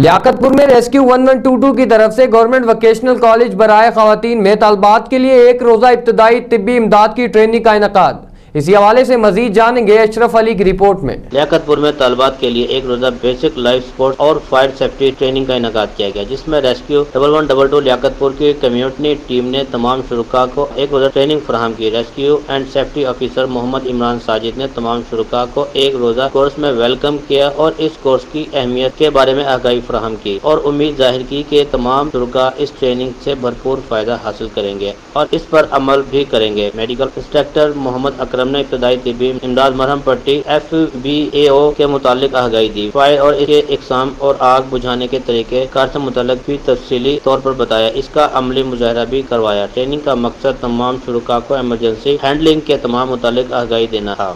لیاقت پور میں rescue one one two two کی طرف سے گورنمنٹ وکیشنل کالج برائے خواتین میں طالبات کے لیے ایک روزہ ابتدائی طبی امداد کی ٹریننگ کا انعقاد۔ اسی حوالے سے مزید جانیں گے اشرف علی کی رپورٹ میں۔ لیاقت پور میں طالبات کے لیے ایک روزہ بیسک لائف سپورٹ اور فائر سیفٹی ٹریننگ کا انعقاد کیا گیا، جس میں rescue double one double two Liaquatpur کی کمیونٹی ٹیم نے تمام شرکا کو ایک روزہ ٹریننگ فراہم کی۔ Rescue and safety officer Muhammad Imran Sajid نے تمام شرکا کو ایک روزہ کورس میں ویلکم کیا اور اس کورس کی اہمیت کے بارے میں آگاہی فراہم کی اور امید ظاہر کی کہ تمام شرکا اس ٹریننگ سے بھرپور فائدہ حاصل کریں گے اور اس پر عمل بھی کریں گے۔ میڈیکل انسٹرکٹر محمد اکرم نے ابتدائی طبی امداد مرہم پٹی ایف بی اے او کے متعلق آگاہی دی۔ فائر اور اس کے اقسام اور آگ بجھانے کے طریقے کار سے متعلق بھی تفصیلی طور پر بتایا۔ اس کا عملی مظاہرہ بھی کروایا۔ ٹریننگ کا مقصد تمام شرکا کو ایمرجنسی ہینڈلنگ کے تمام متعلق آگاہی دینا تھا۔